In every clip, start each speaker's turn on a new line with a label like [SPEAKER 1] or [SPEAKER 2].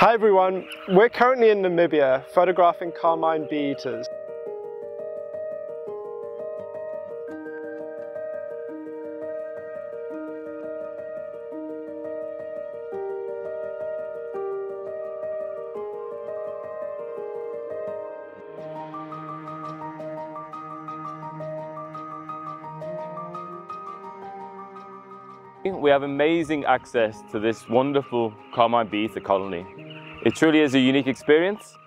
[SPEAKER 1] Hi everyone, we're currently in Namibia photographing carmine bee eaters.
[SPEAKER 2] We have amazing access to this wonderful Carmine bee eater colony. It truly is a unique experience.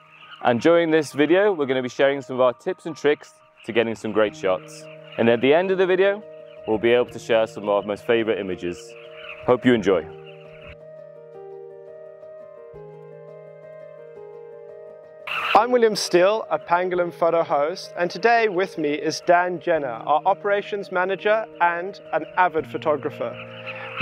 [SPEAKER 2] And during this video, we're going to be sharing some of our tips and tricks to getting some great shots. And at the end of the video, we'll be able to share some of our most favorite images. Hope you enjoy.
[SPEAKER 1] I'm William Steele, a Pangolin photo host, and today with me is Dan Jenner, our operations manager and an avid photographer.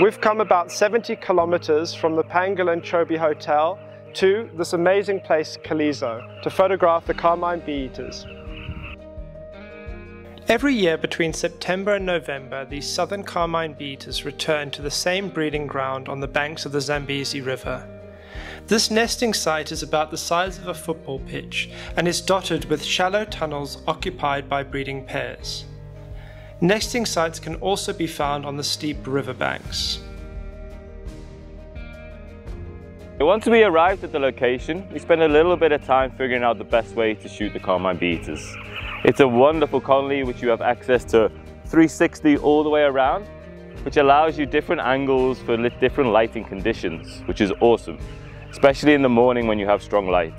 [SPEAKER 1] We've come about 70 kilometers from the Pangolin Chobe Hotel to this amazing place, Kalizo, to photograph the carmine bee eaters. Every year between September and November, these southern carmine bee eaters return to the same breeding ground on the banks of the Zambezi River. This nesting site is about the size of a football pitch and is dotted with shallow tunnels occupied by breeding pairs. Nesting sites can also be found on the steep riverbanks.
[SPEAKER 2] Once we arrived at the location, we spent a little bit of time figuring out the best way to shoot the Carmine bee eaters. It's a wonderful colony which you have access to 360 all the way around, which allows you different angles for different lighting conditions, which is awesome especially in the morning when you have strong light.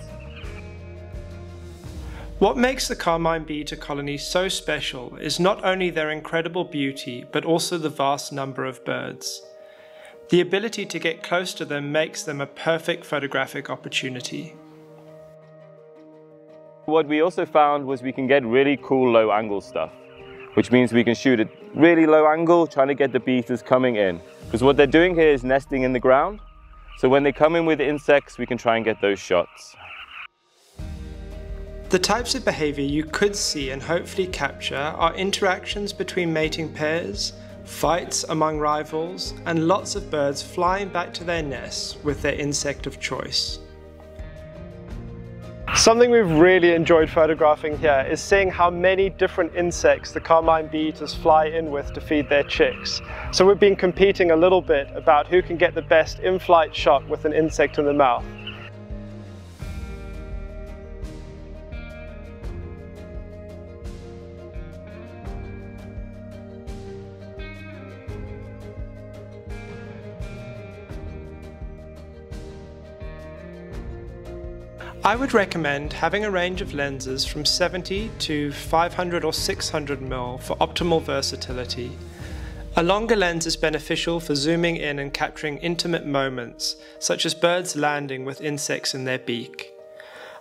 [SPEAKER 1] What makes the Carmine bee eater colony so special is not only their incredible beauty, but also the vast number of birds. The ability to get close to them makes them a perfect photographic opportunity.
[SPEAKER 2] What we also found was we can get really cool low angle stuff, which means we can shoot at really low angle, trying to get the bee eaters coming in. Because what they're doing here is nesting in the ground, so when they come in with insects, we can try and get those shots.
[SPEAKER 1] The types of behaviour you could see and hopefully capture are interactions between mating pairs, fights among rivals, and lots of birds flying back to their nests with their insect of choice. Something we've really enjoyed photographing here is seeing how many different insects the carmine bee eaters fly in with to feed their chicks. So we've been competing a little bit about who can get the best in-flight shot with an insect in the mouth. I would recommend having a range of lenses from 70 to 500 or 600 mm for optimal versatility. A longer lens is beneficial for zooming in and capturing intimate moments, such as birds landing with insects in their beak.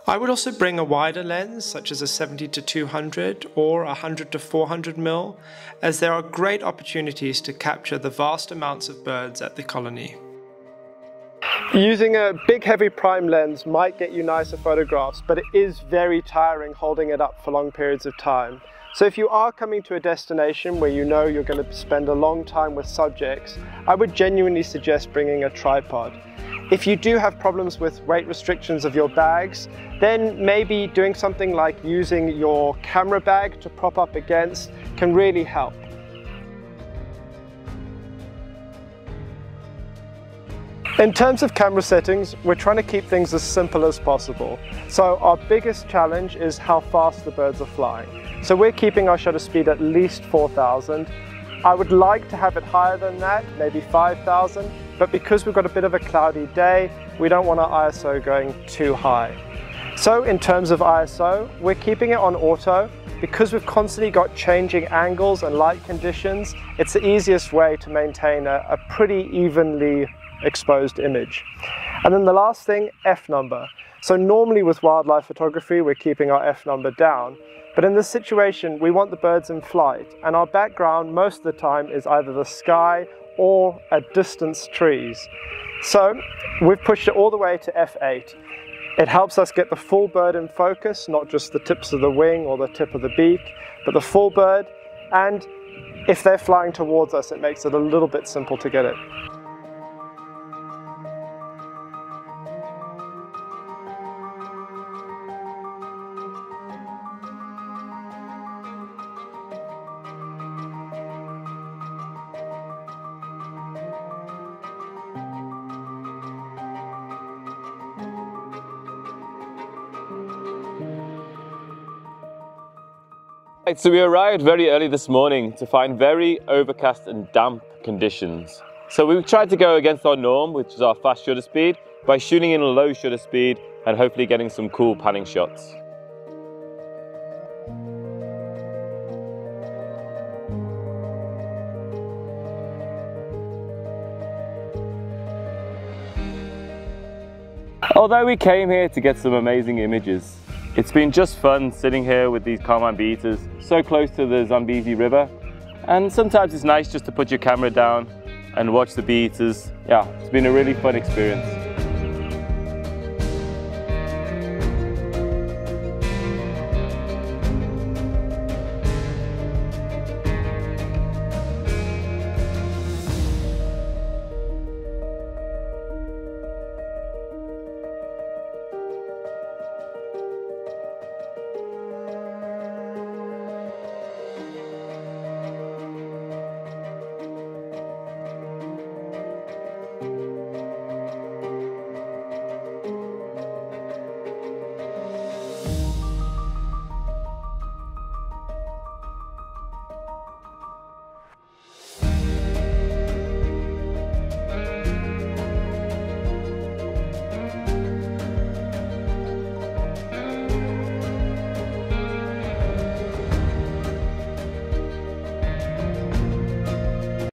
[SPEAKER 1] I would also bring a wider lens, such as a 70 to 200 or 100 to 400 mm, as there are great opportunities to capture the vast amounts of birds at the colony. Using a big heavy prime lens might get you nicer photographs, but it is very tiring holding it up for long periods of time. So if you are coming to a destination where you know you're going to spend a long time with subjects, I would genuinely suggest bringing a tripod. If you do have problems with weight restrictions of your bags, then maybe doing something like using your camera bag to prop up against can really help. In terms of camera settings, we're trying to keep things as simple as possible. So our biggest challenge is how fast the birds are flying. So we're keeping our shutter speed at least 4,000. I would like to have it higher than that, maybe 5,000, but because we've got a bit of a cloudy day, we don't want our ISO going too high. So in terms of ISO, we're keeping it on auto. Because we've constantly got changing angles and light conditions, it's the easiest way to maintain a, a pretty evenly exposed image. And then the last thing, F number. So normally with wildlife photography, we're keeping our F number down. But in this situation, we want the birds in flight. And our background most of the time is either the sky or at distance trees. So we've pushed it all the way to F8. It helps us get the full bird in focus, not just the tips of the wing or the tip of the beak, but the full bird. And if they're flying towards us, it makes it a little bit simple to get it.
[SPEAKER 2] So we arrived very early this morning to find very overcast and damp conditions. So we tried to go against our norm, which is our fast shutter speed, by shooting in a low shutter speed and hopefully getting some cool panning shots. Although we came here to get some amazing images, it's been just fun sitting here with these Carmine bee eaters, so close to the Zambezi River. And sometimes it's nice just to put your camera down and watch the bee eaters. Yeah, it's been a really fun experience.